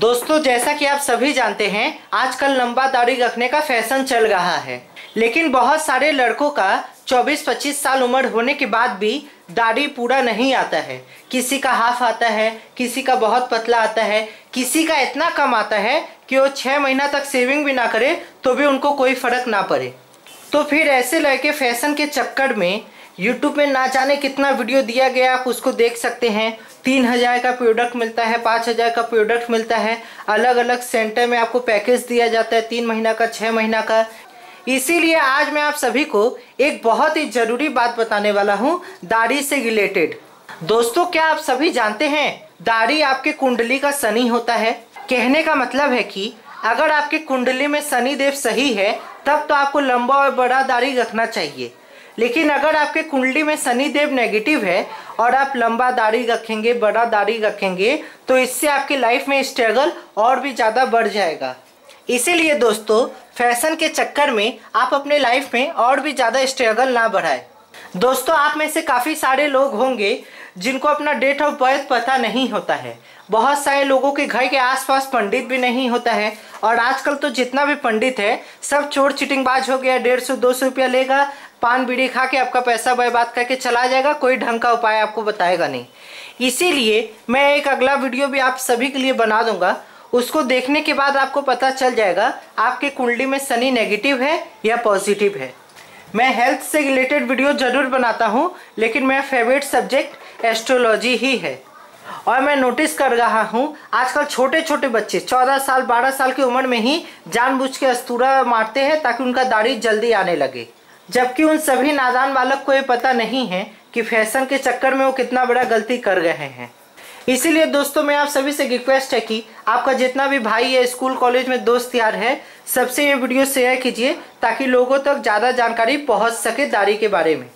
दोस्तों, जैसा कि आप सभी जानते हैं, आजकल लंबा दाढ़ी रखने का फ़ैशन चल रहा है। लेकिन बहुत सारे लड़कों का 24-25 साल उम्र होने के बाद भी दाढ़ी पूरा नहीं आता है। किसी का हाफ़ आता है, किसी का बहुत पतला आता है, किसी का इतना कम आता है कि वो छः महीना तक सेविंग भी ना करे तो भी उनको कोई फ़र्क ना पड़े। तो फिर ऐसे लड़के फ़ैशन के चक्कर में यूट्यूब में ना जाने कितना वीडियो दिया गया, आप उसको देख सकते हैं। तीन हज़ार का प्रोडक्ट मिलता है, पाँच हज़ार का प्रोडक्ट मिलता है। अलग अलग सेंटर में आपको पैकेज दिया जाता है, तीन महीना का छः महीना का। इसीलिए आज मैं आप सभी को एक बहुत ही ज़रूरी बात बताने वाला हूँ, दाढ़ी से रिलेटेड दोस्तों, क्या आप सभी जानते हैं, दाढ़ी आपके कुंडली का शनि होता है? कहने का मतलब है कि अगर आपके कुंडली में शनि देव सही है, तब तो आपको लंबा और बड़ा दाढ़ी रखना चाहिए। लेकिन अगर आपके कुंडली में शनि देव नेगेटिव है और आप लंबा दाढ़ी रखेंगे, बड़ा दाढ़ी रखेंगे तो इससे आपकी लाइफ में स्ट्रगल और भी ज़्यादा बढ़ जाएगा। इसीलिए दोस्तों फ़ैशन के चक्कर में आप अपने लाइफ में और भी ज़्यादा स्ट्रगल ना बढ़ाए। दोस्तों, आप में से काफ़ी सारे लोग होंगे जिनको अपना डेट ऑफ़ बर्थ पता नहीं होता है। बहुत सारे लोगों के घर के आसपास पंडित भी नहीं होता है और आजकल तो जितना भी पंडित है, सब चोर चिटिंगबाज हो गया, डेढ़ सौ, दो सौ रुपया लेगा पान बीड़ी खा के आपका पैसा बर्बाद करके चला जाएगा, कोई ढंग का उपाय आपको बताएगा नहीं। इसीलिए मैं एक अगला वीडियो भी आप सभी के लिए बना दूँगा। उसको देखने के बाद आपको पता चल जाएगा, आपके कुंडली में शनि नेगेटिव है या पॉजिटिव है। मैं हेल्थ से रिलेटेड वीडियो ज़रूर बनाता हूँ, लेकिन मेरा फेवरेट सब्जेक्ट एस्ट्रोलॉजी ही है। और मैं नोटिस कर रहा हूँ, आजकल छोटे छोटे बच्चे 14 साल 12 साल की उम्र में ही जानबूझ के अस्तूरा मारते हैं ताकि उनका दाढ़ी जल्दी आने लगे। जबकि उन सभी नादान बालक को ये पता नहीं है कि फ़ैशन के चक्कर में वो कितना बड़ा गलती कर गए हैं। इसीलिए दोस्तों, मैं आप सभी से रिक्वेस्ट है कि आपका जितना भी भाई है, स्कूल, कॉलेज में दोस्त यार है, सबसे ये वीडियो शेयर कीजिए ताकि लोगों तक ज़्यादा जानकारी पहुँच सके दाढ़ी के बारे में।